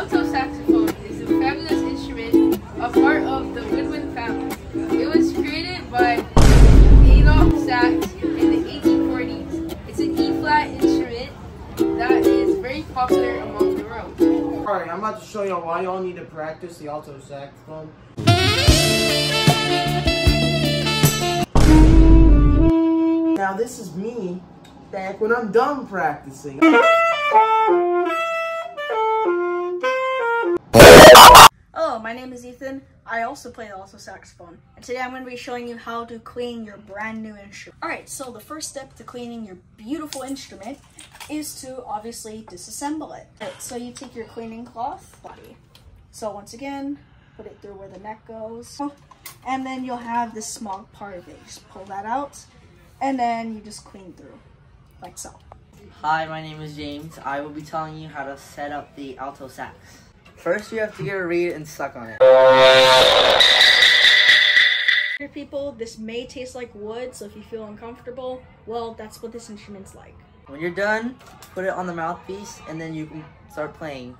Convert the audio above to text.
alto saxophone is a fabulous instrument, a part of the woodwind family. It was created by Adolphe Sax in the 1840s. It's an E-flat instrument that is very popular among the world. Alright, I'm about to show y'all why y'all need to practice the alto saxophone. Now this is me back when I'm done practicing. My name is Ethan. I also play the alto saxophone. And today I'm going to be showing you how to clean your brand new instrument. Alright, so the first step to cleaning your beautiful instrument is to obviously disassemble it. Right, so you take your cleaning cloth, body. So once again, put it through where the neck goes. And then you'll have this small part of it. Just pull that out. And then you just clean through, like so. Hi, my name is James. I will be telling you how to set up the alto sax. First, you have to get a reed and suck on it. Here, people, this may taste like wood, so if you feel uncomfortable, well, that's what this instrument's like. When you're done, put it on the mouthpiece and then you can start playing.